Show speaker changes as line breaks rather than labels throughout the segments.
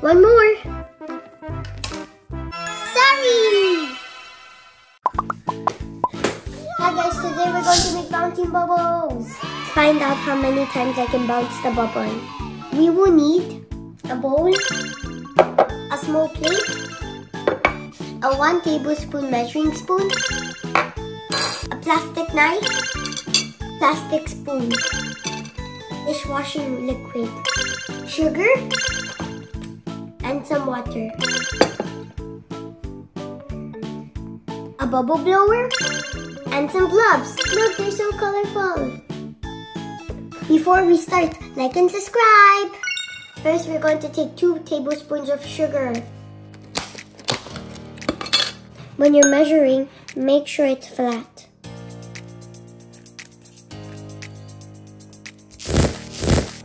One more. Sorry! Hi guys, today we're going to make bouncing bubbles. Find out how many times I can bounce the bubble. We will need a bowl, a small plate, a 1 tablespoon measuring spoon, a plastic knife, plastic spoon, dishwashing liquid, sugar, and some water. A bubble blower, and some gloves. Look, they're so colorful. Before we start, like and subscribe. First, we're going to take two tablespoons of sugar. When you're measuring, make sure it's flat.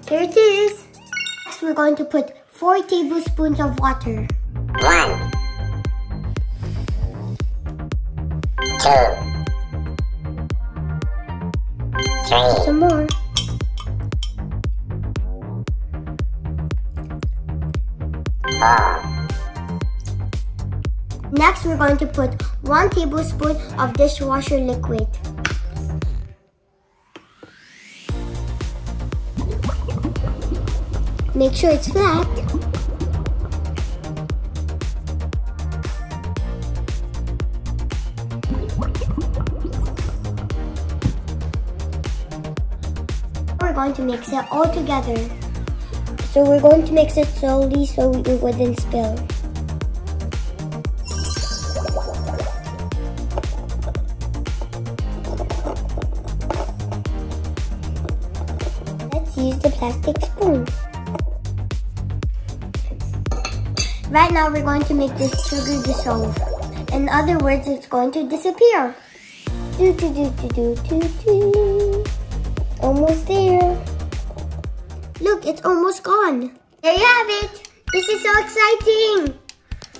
Here it is. Next, we're going to put four tablespoons of water.
One. Two. Three.
Some more.
Four.
Next, we're going to put one tablespoon of dishwasher liquid. Make sure it's flat. We're going to mix it all together. So we're going to mix it slowly so it wouldn't spill. Let's use the plastic spoon. Right now we're going to make this sugar dissolve. In other words, it's going to disappear. Do do do do do do do. Almost there. Look, it's almost gone. There you have it. This is so exciting.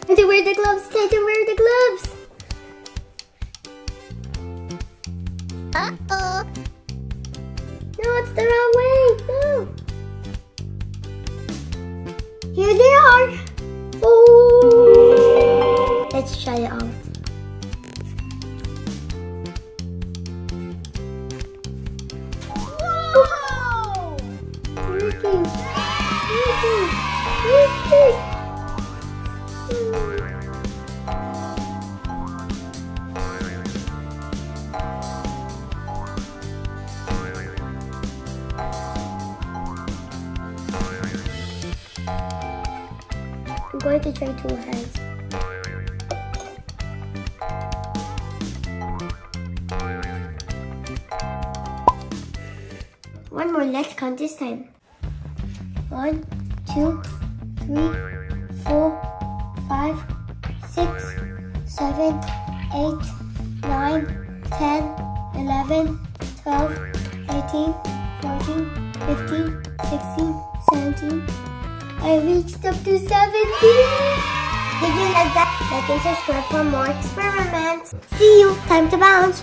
Time to wear the gloves. Time to wear the gloves. Uh-oh. No, it's the wrong way. No. Here Oh. Try it. Working. I'm going to try two hands. One more, let's count this time. One, two, three, four, five, six, seven, eight, nine, ten, eleven, twelve, thirteen, fourteen, fifteen, sixteen, seventeen. I reached up to 17! Did you like that? Like and subscribe for more experiments. See you! Time to bounce!